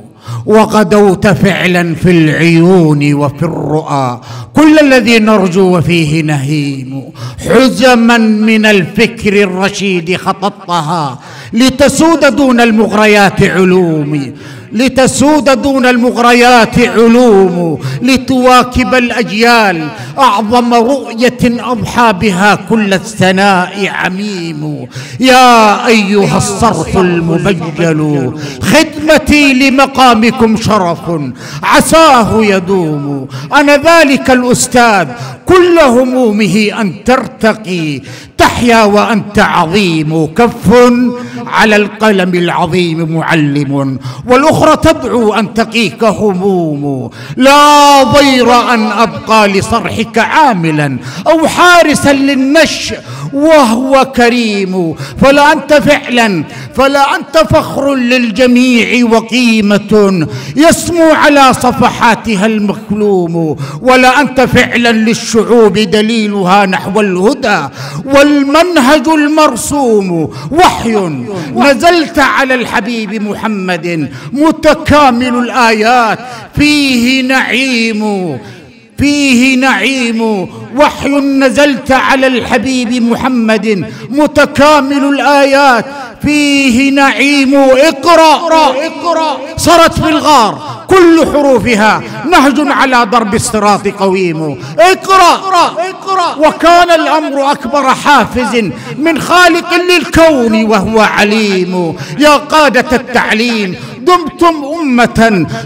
وغدوت فعلا في العيون وفي الرؤى. كل الذي نرجو وفيه نهيم. حزما من الفكر الرشيد خططها. لتسود دون المغريات علوم لتسود دون المغريات علوم لتواكب الأجيال. أعظم رؤية أضحى بها كل الثناء عميم. يا أيها الصرف المبجل خدمتي لمقامكم شرف عساه يدوم. أنا ذلك الأستاذ كل همومه أن ترتقي. تحيا وأنت عظيم كف على القلم العظيم معلم والأخرى تدعو أن تقيك هموم. لا ضير أن أبقى لصرحك عاملا أو حارسا للنش وهو كريم. فلا أنت فعلا فلا أنت فخر للجميع وقيمة. يسمو على صفحاتها المكلوم. ولا أنت فعلا للشعوب دليلها نحو الهدى. والمنهج المرسوم وحي. نزلت على الحبيب محمد متكامل الآيات. فيه نعيم. فيه نعيم وحي نزلت على الحبيب محمد متكامل الآيات. فيه نعيم. اقرأ. اقرا صارت في الغار كل حروفها نهج على ضرب الصراط قويم. اقرا اقرأ. وكان الأمر أكبر حافز من خالق للكون وهو عليم. يا قادة التعليم دمتم أمة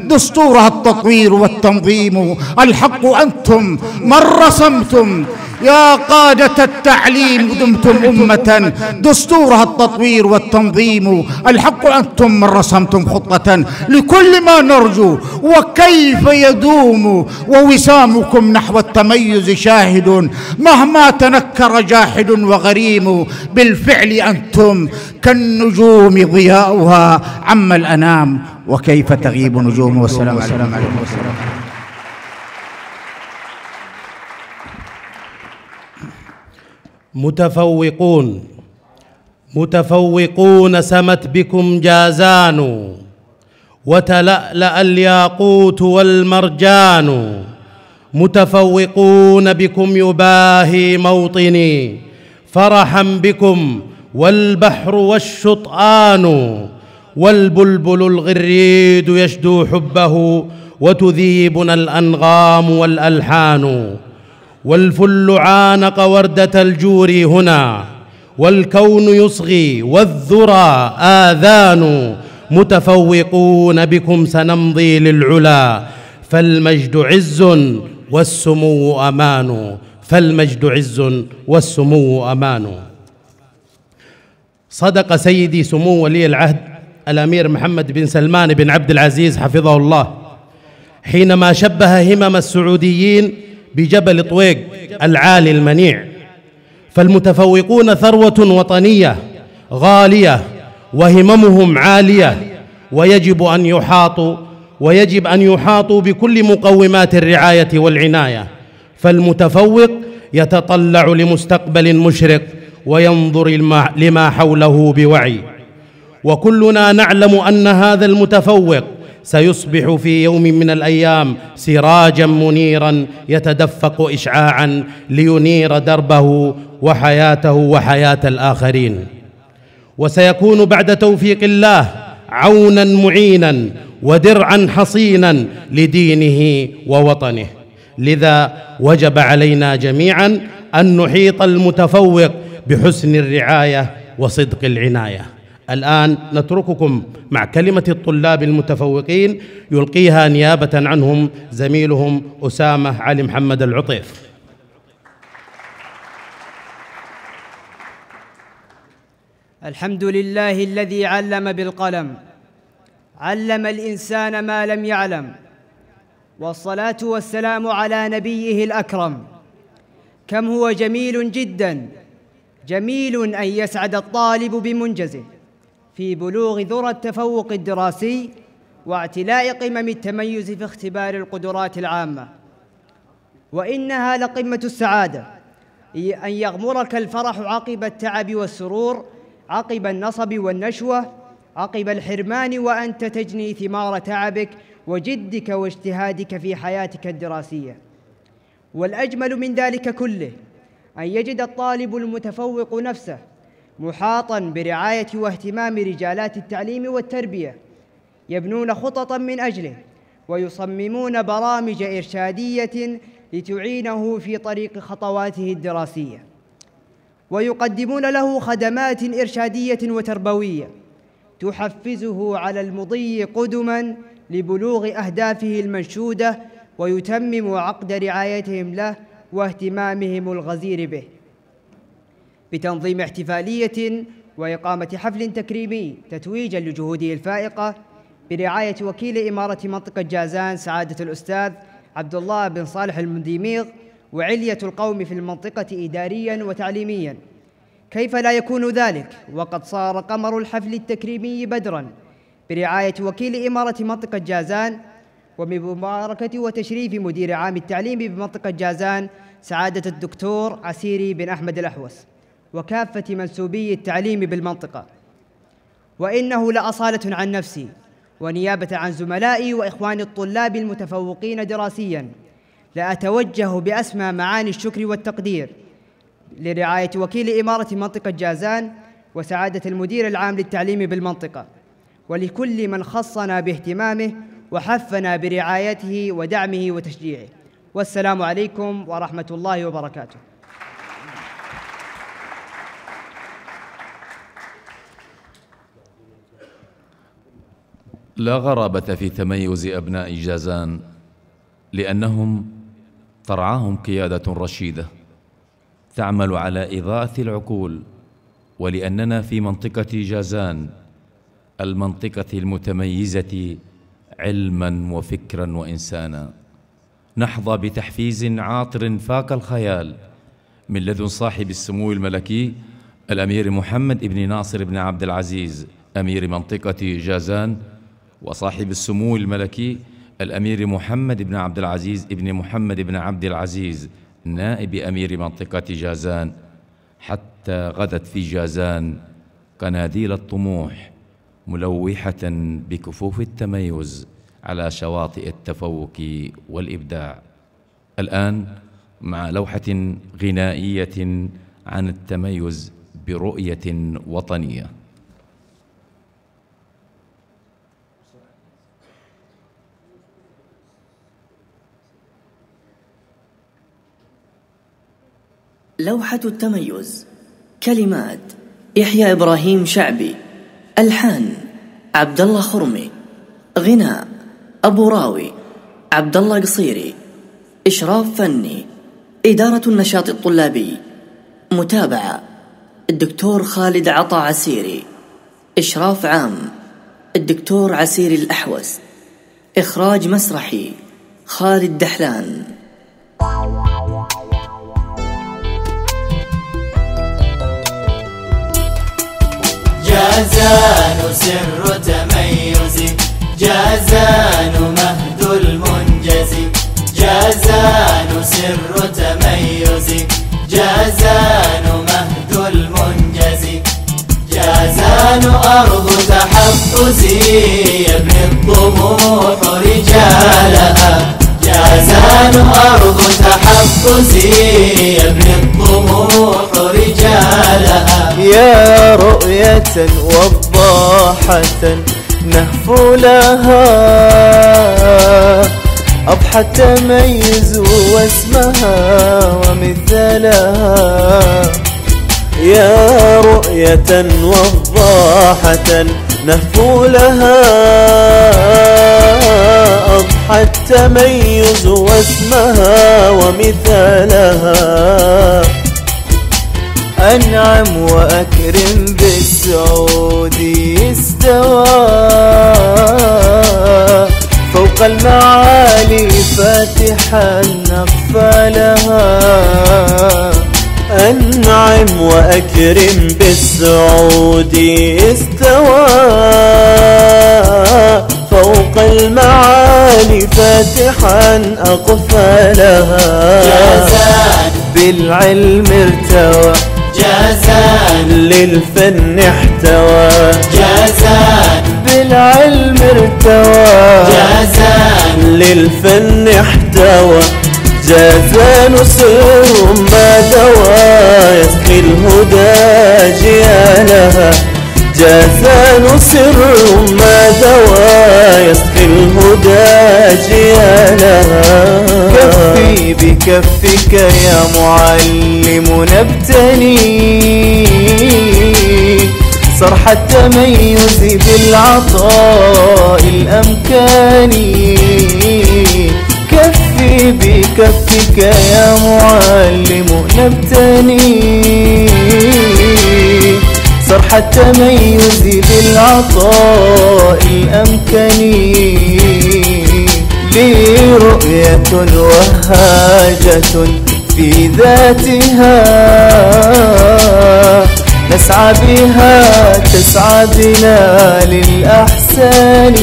دستورها التطوير والتنظيم. الحق أنتم من رسمتم. يا قادة التعليم دمتم أمة. دستورها التطوير والتنظيم. الحق أنتم من رسمتم خطة. لكل ما نرجو وكيف يدوم؟ ووسامكم نحو التميز شاهد. مهما تنكر جاحد وغريم بالفعل أنتم كالنجوم ضياؤها. عم الأنام وكيف تغيب نجوم؟ والسلام عليكم. متفوقون. متفوقون سمت بكم جازان. وتلألأ الياقوت والمرجان. متفوقون بكم يباهي موطني. فرحا بكم والبحر والشطآن. والبلبل الغريد يشدو حبه وتذيبنا الأنغام والألحان. والفل عانق وردة الجور هنا والكون يصغي والذرى آذان متفوقون بكم سنمضي للعلا فالمجد عز والسمو أمان فالمجد عز والسمو أمان. صدق سيدي سمو ولي العهد الأمير محمد بن سلمان بن عبد العزيز حفظه الله حينما شبه همم السعوديين بجبل طويق العالي المنيع. فالمتفوقون ثروة وطنية غالية وهممهم عالية ويجب أن يحاطوا ويجب أن يحاطوا بكل مقومات الرعاية والعناية. فالمتفوق يتطلع لمستقبل مشرق وينظر لما حوله بوعي. وكلنا نعلم أن هذا المتفوق سيصبح في يوم من الأيام سراجا منيرا يتدفق إشعاعا لينير دربه وحياته وحياة الآخرين. وسيكون بعد توفيق الله عونا معينا ودرعا حصينا لدينه ووطنه. لذا وجب علينا جميعا أن نحيط المتفوق بحسن الرعاية وصدق العناية. الآن نترككم مع كلمة الطلاب المتفوقين يلقيها نيابة عنهم زميلهم أسامة علي محمد العطيف. الحمد لله الذي علم بالقلم علم الإنسان ما لم يعلم والصلاة والسلام على نبيه الأكرم. كم هو جميل جدا جميل أن يسعد الطالب بمنجزه. في بلوغ ذرى التفوق الدراسي واعتلاء قمم التميز في اختبار القدرات العامة. وإنها لقمة السعادة أن يغمرك الفرح عقب التعب والسرور عقب النصب والنشوة عقب الحرمان وأنت تجني ثمار تعبك وجدك واجتهادك في حياتك الدراسية. والأجمل من ذلك كله أن يجد الطالب المتفوق نفسه محاطا برعاية واهتمام رجالات التعليم والتربية يبنون خططا من أجله ويصممون برامج إرشادية لتعينه في طريق خطواته الدراسية. ويقدمون له خدمات إرشادية وتربوية تحفزه على المضي قدما لبلوغ أهدافه المنشودة ويتمم عقد رعايتهم له واهتمامهم الغزير به. بتنظيم احتفالية وإقامة حفل تكريمي تتويجا لجهوده الفائقة برعاية وكيل إمارة منطقة جازان سعادة الأستاذ عبد الله بن صالح المنديميغ وعلية القوم في المنطقة اداريا وتعليميا. كيف لا يكون ذلك؟ وقد صار قمر الحفل التكريمي بدرا برعاية وكيل إمارة منطقة جازان وبمباركة وتشريف مدير عام التعليم بمنطقة جازان سعادة الدكتور عسيري بن أحمد الاحوس وكافة منسوبي التعليم بالمنطقة. وإنه لأصالة عن نفسي ونيابة عن زملائي وإخواني الطلاب المتفوقين دراسيا. لأتوجه بأسمى معاني الشكر والتقدير لرعاية وكيل إمارة منطقة جازان وسعادة المدير العام للتعليم بالمنطقة. ولكل من خصنا باهتمامه وحفنا برعايته ودعمه وتشجيعه. والسلام عليكم ورحمة الله وبركاته. لا غرابة في تميز أبناء جازان لأنهم ترعاهم قيادة رشيدة تعمل على إضاءة العقول ولأننا في منطقة جازان المنطقة المتميزة علما وفكرا وإنسانا. نحظى بتحفيز عاطر فاق الخيال من لدن صاحب السمو الملكي الأمير محمد بن ناصر بن عبد العزيز أمير منطقة جازان وصاحب السمو الملكي الأمير محمد بن عبد العزيز ابن محمد بن عبد العزيز نائب أمير منطقة جازان. حتى غدت في جازان قناديل الطموح ملوحة بكفوف التميز على شواطئ التفوق والإبداع. الآن مع لوحة غنائية عن التميز برؤية وطنية. لوحة التميز. كلمات يحيى إبراهيم شعبي ألحان عبد الله خرمي غناء أبو راوي عبد الله قصيري إشراف فني إدارة النشاط الطلابي متابعة الدكتور خالد عطا عسيري إشراف عام الدكتور عسيري الأحوس إخراج مسرحي خالد دحلان. جازان سر تميز جازان مهد المنجز جازان سر تميز جازان مهد المنجز. جازان أرض تحفز يبني الطموح رجالها. جازان أرض تحفز يبني الطموح رجالها يا رؤية وضاحة نهفو لها أضحى التميز واسمها ومثلها. يا رؤية وضاحة نهفو لها التميز واسمها ومثلها أنعم وأكرم بالسعود استوى. فوق المعالي فاتحا أقفالها أنعم وأكرم بالسعود استوى. فوق المعالي فاتحا أقفالها. جازان. بالعلم ارتوى. جازان. للفن احتوى. جازان. بالعلم ارتوى. جازان. للفن احتوى. جازان سر ما دوى. يسقي الهدى جيالها جازان سر ما دوى يسقي الهدى جيالها كفي بكفك يا معلم نبتني. صرح التميز بالعطاء الأمكاني كفي بكفك يا معلم نبتني. صرح التميز بالعطاء الأمكني لي رؤية وهاجة في ذاتها. نسعى بها تسعى بنا للأحسان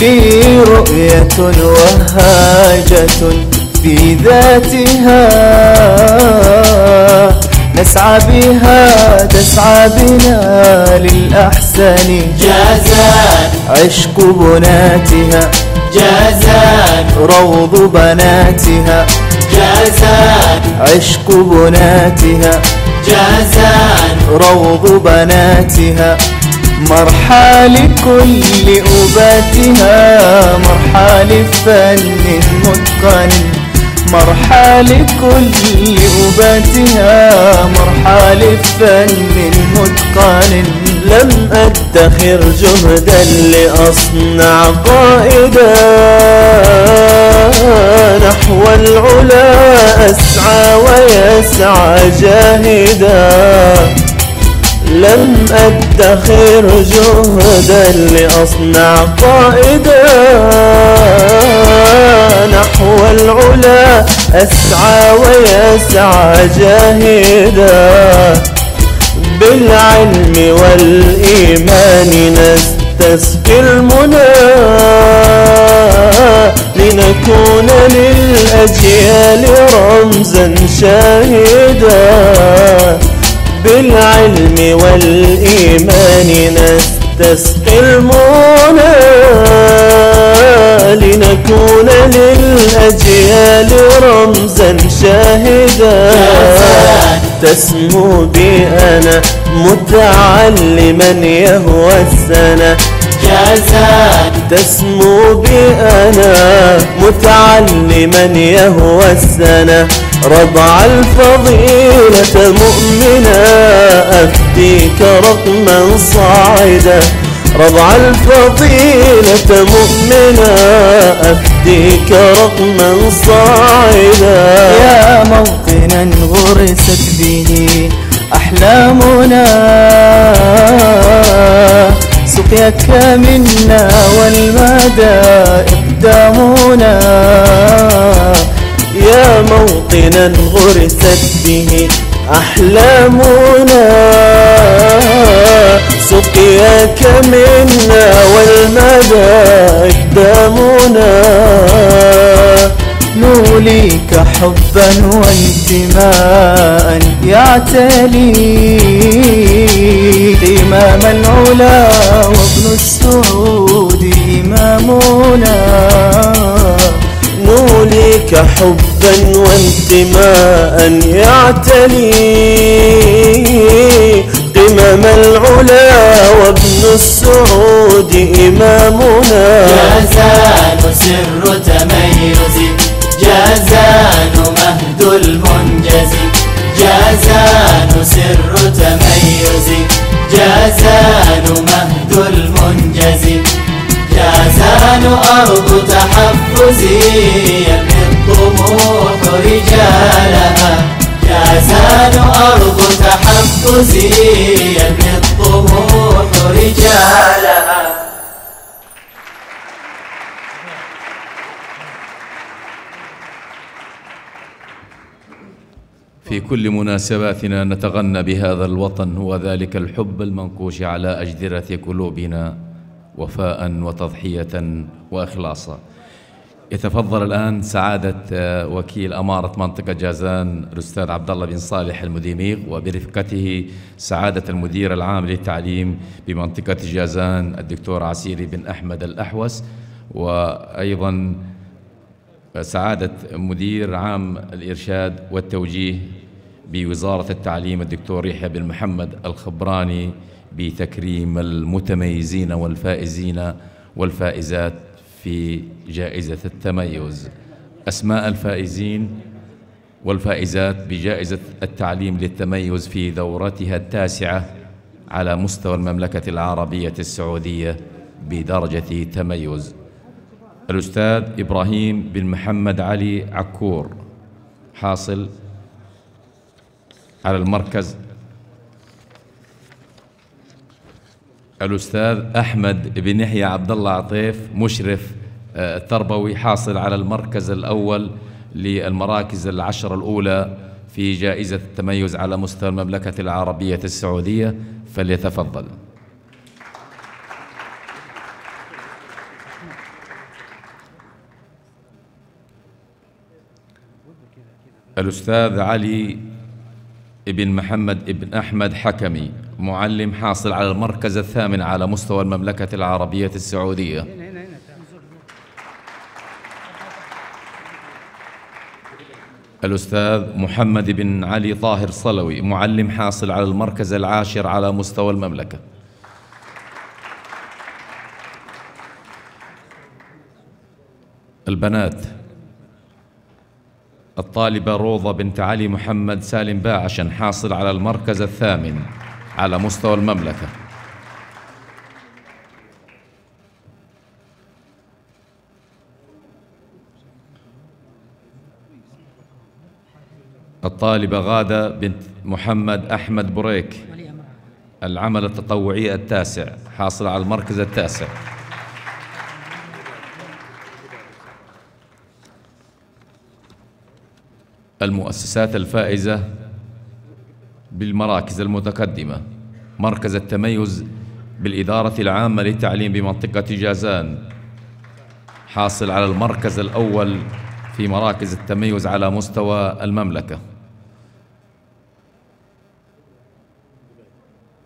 لي رؤية وهاجة في ذاتها. نسعى بها تسعى بنا للأحسن. جازان عشق بناتها. جازان روض بناتها. جازان عشق بناتها. جازان روض بناتها. مرحى لكل أباتها. مرحى لفن متقن مرحى لكل أباتها مرحى لفن متقن لم أدخر جهدا لأصنع قائدا نحو العلا أسعى ويسعى جاهدا لم أدخر جهدا لأصنع قائدا. نحو العلا أسعى ويسعى جاهدا. بالعلم والإيمان نستسقي المنى. لنكون للأجيال رمزا شاهدا. بالعلم والإيمان نستسقي المنى لنكون للأجيال رمزا شاهدا. تسمو بأنا متعلما يهوى السنة جازان تسمو بأنا متعلما يهوى السنة رضع الفضيلة مؤمنا أفديك رقما صاعدا. رضع الفضيلة مؤمنا أفديك رقما صاعدا. يا موطنا غرست به أحلامنا. سقياك منا والمدى إقدامنا. يا موطنا غرست به أحلامنا. سقياك منا والمدى إقدامنا. نوليك حبا وانتماء يعتلي إمام العلا وابن السعود إمامنا. نوليك حبا وانتماء يعتلي قمم العلا وابن السعود إمامنا. جازان سر تميز جازان مهد المنجز جازان سر تميز جازان مهد المنجز جازان أرض تحفزي يبني الطموح رجالها جازان أرض تحفزي يبني الطموح رجالها. في كل مناسباتنا نتغنى بهذا الوطن وذلك الحب المنقوش على أجدرة قلوبنا وفاء وتضحية وإخلاصا. يتفضل الآن سعادة آه، وكيل أمارة منطقة جازان الأستاذ عبد الله بن صالح المديميغ وبرفقته سعادة المدير العام للتعليم بمنطقة جازان الدكتور عسيري بن أحمد الأحوس وأيضا سعادة مدير عام الإرشاد والتوجيه بوزارة التعليم الدكتور يحيى بن محمد الخبراني بتكريم المتميزين والفائزين والفائزات في جائزة التميز. أسماء الفائزين والفائزات بجائزة التعليم للتميز في دورتها التاسعة على مستوى المملكة العربية السعودية بدرجة تميز. الأستاذ إبراهيم بن محمد علي عكور حاصل على المركز. الأستاذ أحمد بن يحيى عبد الله عطيف مشرف آه، تربوي حاصل على المركز الأول للمراكز العشرة الأولى في جائزة التميز على مستوى المملكة العربية السعودية. فليتفضل. الأستاذ علي ابن محمد ابن أحمد حكمي معلم حاصل على المركز الثامن على مستوى المملكة العربية السعودية. الأستاذ محمد بن علي طاهر صلوي معلم حاصل على المركز العاشر على مستوى المملكة. البنات الطالبة روضة بنت علي محمد سالم باعشن حاصل على المركز الثامن على مستوى المملكة. الطالبة غادة بنت محمد أحمد بريك العمل التطوعي التاسع حاصل على المركز التاسع. المؤسسات الفائزة بالمراكز المتقدمة. مركز التميز بالإدارة العامة للتعليم بمنطقة جازان. حاصل على المركز الأول في مراكز التميز على مستوى المملكة.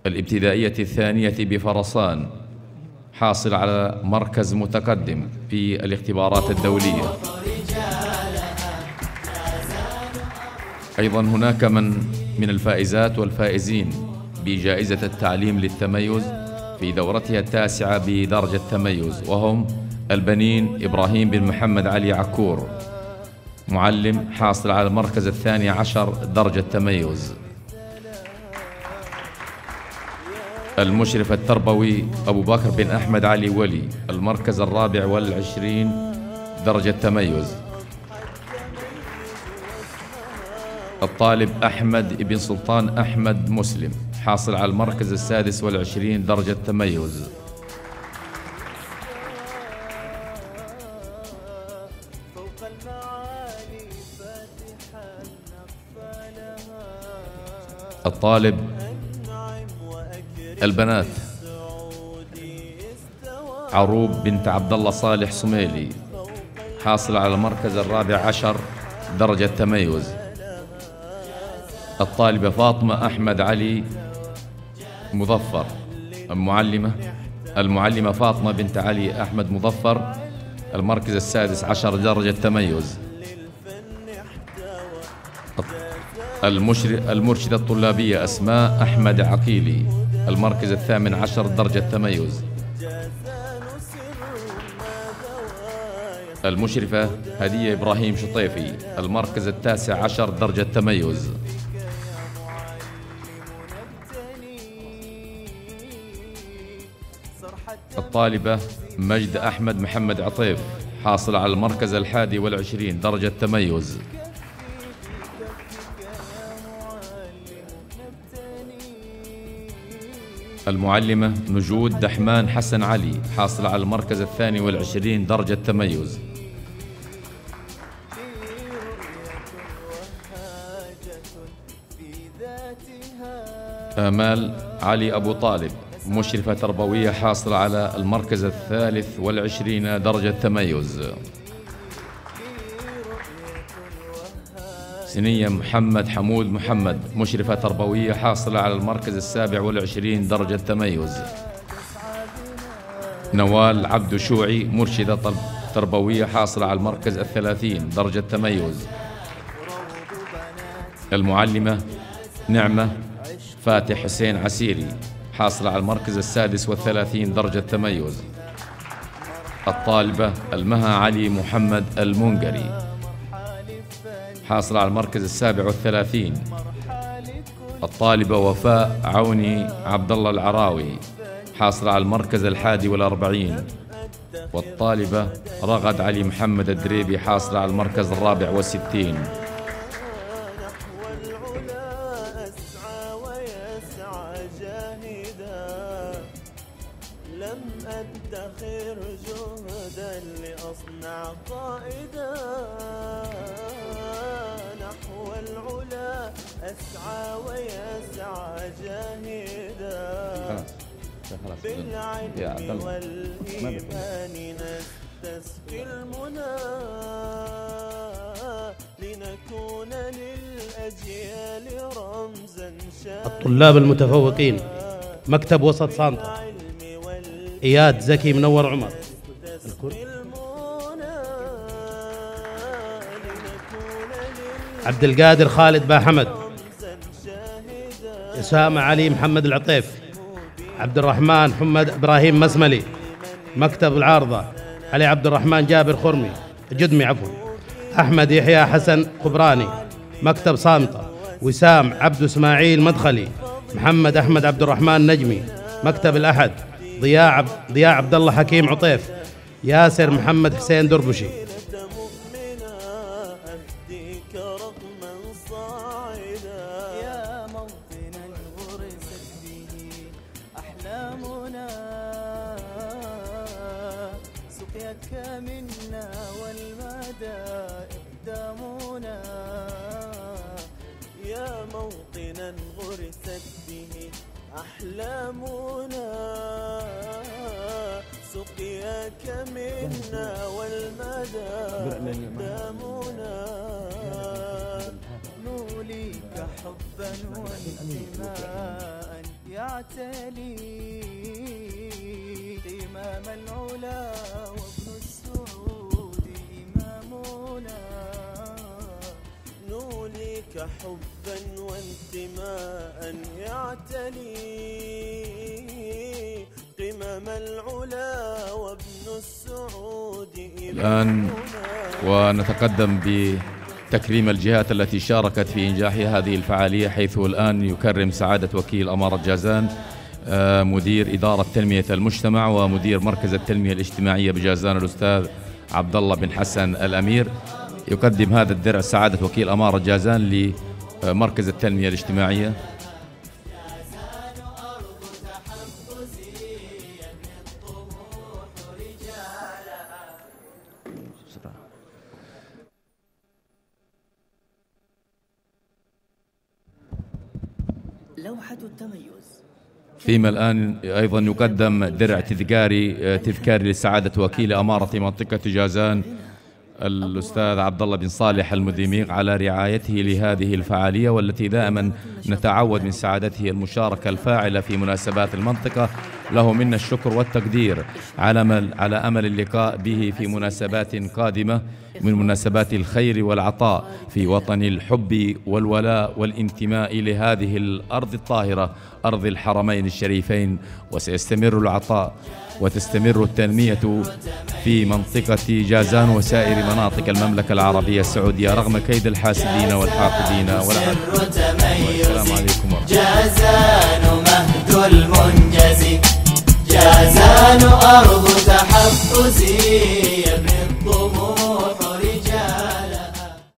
الابتدائية الثانية بفرسان. حاصل على مركز متقدم في الاختبارات الدولية. أيضا هناك من من الفائزات والفائزين بجائزة التعليم للتميز في دورتها التاسعة بدرجة تميز وهم البنين إبراهيم بن محمد علي عكور معلم حاصل على المركز الثاني عشر درجة تميز المشرف التربوي أبو بكر بن أحمد علي ولي المركز الرابع والعشرين درجة تميز الطالب أحمد بن سلطان أحمد مسلم حاصل على المركز السادس والعشرين درجة تميز. الطالب البنات. عروب بنت عبد الله صالح صميلي حاصلة على المركز الرابع عشر درجة تميز. الطالبة فاطمة أحمد علي مظفر المعلمة المعلمة فاطمة بنت علي أحمد مظفر المركز السادس عشر درجة تميز. المرشدة الطلابية أسماء أحمد عقيلي المركز الثامن عشر درجة تميز. المشرفة هدية إبراهيم شطيفي المركز التاسع عشر درجة تميز. الطالبة مجد أحمد محمد عطيف حاصل على المركز الحادي والعشرين درجة تميز. المعلمة نجود دحمان حسن علي حاصلة على المركز الثاني والعشرين درجة تميز. آمال علي أبو طالب. مشرفة تربوية حاصلة على المركز الثالث والعشرين درجة تميز. سنية محمد حمود محمد مشرفة تربوية حاصلة على المركز السابع والعشرين درجة تميز. نوال عبد شوعي مرشدة تربوية حاصلة على المركز الثلاثين درجة تميز. المعلمة نعمة فاتح حسين عسيري. حاصلة على المركز السادس والثلاثين درجة تميز الطالبة المها علي محمد المنقري. حاصلة على المركز السابع والثلاثين. الطالبة وفاء عوني عبد الله العراوي. حاصلة على المركز الحادي والأربعين. والطالبة رغد علي محمد الدريبي حاصلة على المركز الرابع والستين. الطلاب المتفوقين مكتب وسط سانتا إياد زكي منور عمر. عبد القادر خالد با حمد أسامة علي محمد العطيف عبد الرحمن محمد إبراهيم مسملي مكتب العارضة علي عبد الرحمن جابر خرمي جدمي عفوا أحمد يحيى حسن خبراني مكتب صامته وسام عبد اسماعيل مدخلي محمد احمد عبد الرحمن نجمي مكتب الاحد ضياء ضياء عبد الله حكيم عطيف ياسر محمد حسين دربشي. أحلامنا سقياك منا والمدى قدامنا نوليك حبا وانتماء. يعتلي حبا وانتماء يعتلي قمم العلا وابن السعود الآن ونتقدم بتكريم الجهات التي شاركت في إنجاح هذه الفعالية حيث الآن يكرم سعادة وكيل أمارة جازان آه، مدير إدارة تنمية المجتمع ومدير مركز التنمية الاجتماعية بجازان الأستاذ عبد الله بن حسن الأمير. يقدم هذا الدرع سعادة وكيل أمارة جازان لمركز التنمية الاجتماعية. لوحة التميز. فيما الآن أيضا يقدم درع تذكاري تذكاري لسعادة وكيل أمارة منطقة جازان. الأستاذ عبد الله بن صالح المديميق على رعايته لهذه الفعالية والتي دائما نتعود من سعادته المشاركة الفاعلة في مناسبات المنطقة. له منا الشكر والتقدير على على أمل اللقاء به في مناسبات قادمة من مناسبات الخير والعطاء في وطن الحب والولاء والانتماء لهذه الأرض الطاهرة أرض الحرمين الشريفين وسيستمر العطاء. وتستمر التنمية في منطقة جازان وسائر مناطق المملكة العربية السعودية رغم كيد الحاسدين والحاقدين. والسلام عليكم ورحمة جازان مهد المنجز جازان أرض تحفزي